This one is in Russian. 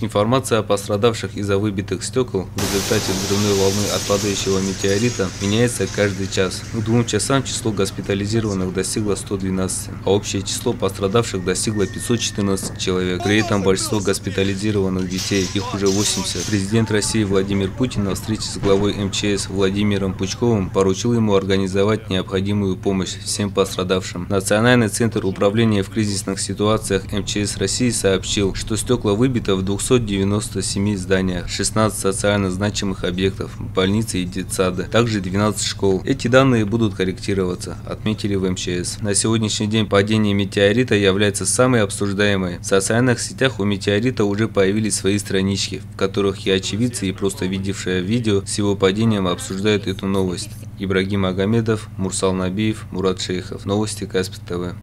Информация о пострадавших из-за выбитых стекол в результате взрывной волны от падающего метеорита меняется каждый час. К двум часам число госпитализированных достигло 112, а общее число пострадавших достигло 514 человек. При этом большинство госпитализированных детей, их уже 80. Президент России Владимир Путин на встрече с главой МЧС Владимиром Пучковым поручил ему организовать необходимую помощь всем пострадавшим. Национальный центр управления в кризисных ситуациях МЧС России сообщил, что стекла выбито в 200 297 зданиях, 16 социально значимых объектов, больницы и детсады, также 12 школ. Эти данные будут корректироваться, отметили в МЧС. На сегодняшний день падение метеорита является самой обсуждаемой. В социальных сетях у метеорита уже появились свои странички, в которых и очевидцы, и просто видевшие видео с его падением обсуждают эту новость. Ибрагим Агамедов, Мурсал Набиев, Мурат Шейхов. Новости Каспи ТВ.